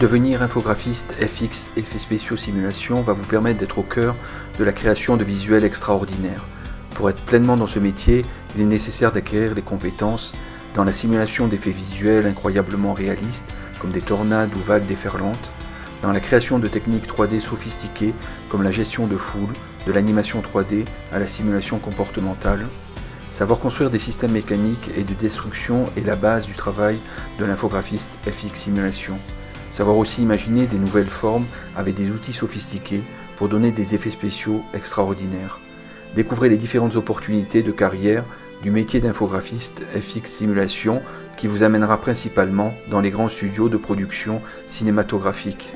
Devenir infographiste FX Effets spéciaux simulation va vous permettre d'être au cœur de la création de visuels extraordinaires. Pour être pleinement dans ce métier, il est nécessaire d'acquérir les compétences dans la simulation d'effets visuels incroyablement réalistes, comme des tornades ou vagues déferlantes, dans la création de techniques 3D sophistiquées comme la gestion de foule, de l'animation 3D à la simulation comportementale. Savoir construire des systèmes mécaniques et de destruction est la base du travail de l'infographiste FX Simulation. Savoir aussi imaginer des nouvelles formes avec des outils sophistiqués pour donner des effets spéciaux extraordinaires. Découvrez les différentes opportunités de carrière du métier d'infographiste FX Simulation qui vous amènera principalement dans les grands studios de production cinématographique.